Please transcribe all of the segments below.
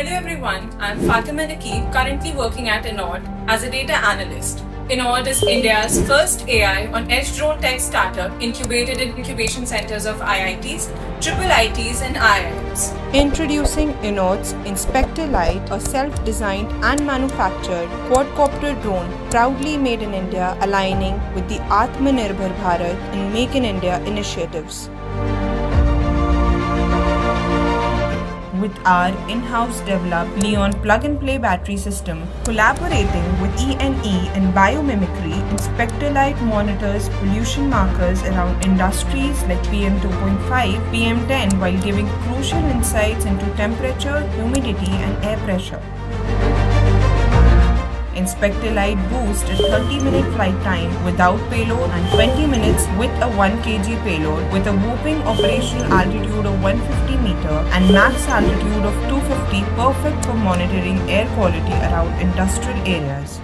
everyone. I'm Fatima Nakib, currently working at Enord as a data analyst. Enord is India's first AI on edge drone tech startup incubated in incubation centers of IITs, triple ITs, and IIMs. Introducing Enord's Inspector Lite, a self designed and manufactured quadcopter drone proudly made in India, aligning with the Atmanirbhar Bharat and Make in India initiatives. Our in-house developed Li-ion plug-and-play battery system. Collaborating with ENE and biomimicry, Inspector Lite monitors pollution markers around industries like PM2.5, PM10 while giving crucial insights into temperature, humidity and air pressure. Inspector Lite Boost a 30 minute flight time without payload and 20 minutes with a 1 kg payload with a whooping operational altitude of 150 meter and max altitude of 250 perfect for monitoring air quality around industrial areas.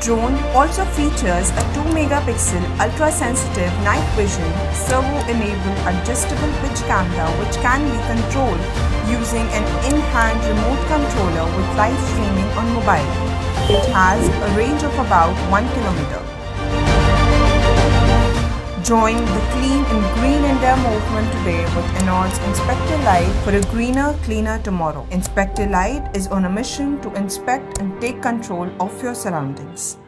Drone also features a 2 megapixel ultra sensitive night vision servo enabled adjustable pitch camera which can be controlled using an in-hand remote controller with live streaming on mobile. It has a range of about 1 kilometer. Join the Clean and Green India movement today with Enord's Inspector Lite for a greener, cleaner tomorrow. Inspector Lite is on a mission to inspect and take control of your surroundings.